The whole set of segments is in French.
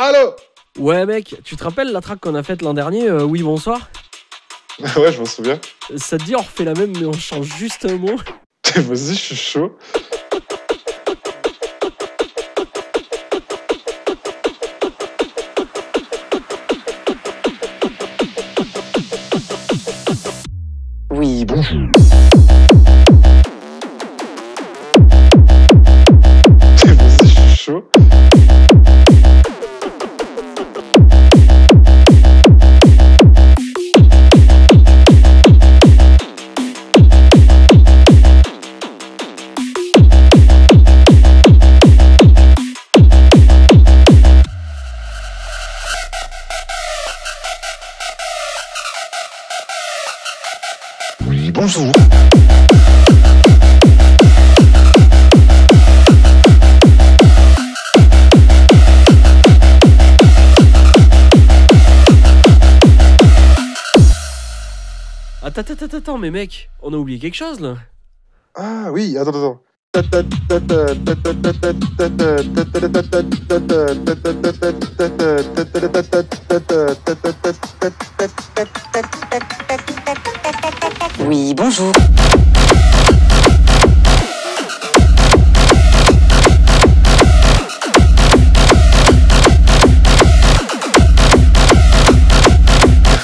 Allô Ouais mec, tu te rappelles la track qu'on a faite l'an dernier euh, Oui bonsoir Ouais, je m'en souviens. Ça te dit on refait la même mais on change juste un mot Vas-y, je suis chaud. Oui, bonjour. Bonjour. Attends, attends, attends, attends, mais mec, on a oublié quelque chose là Ah oui, attends, attends. Oui, bonjour.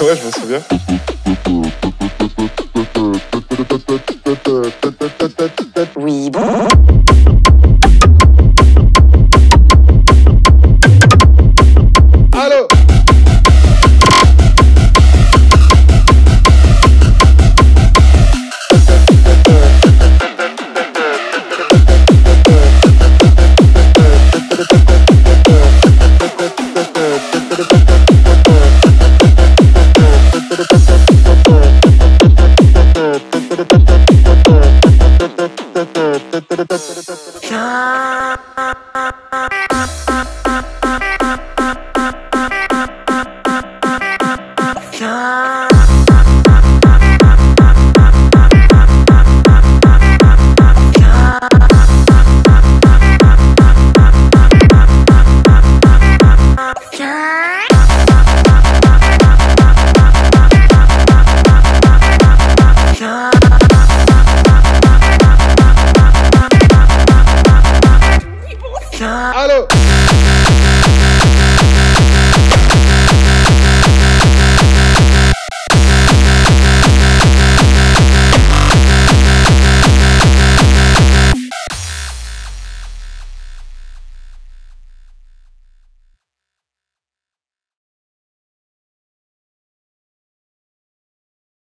Ouais, je m'en souviens. Yeah. ¡Aló!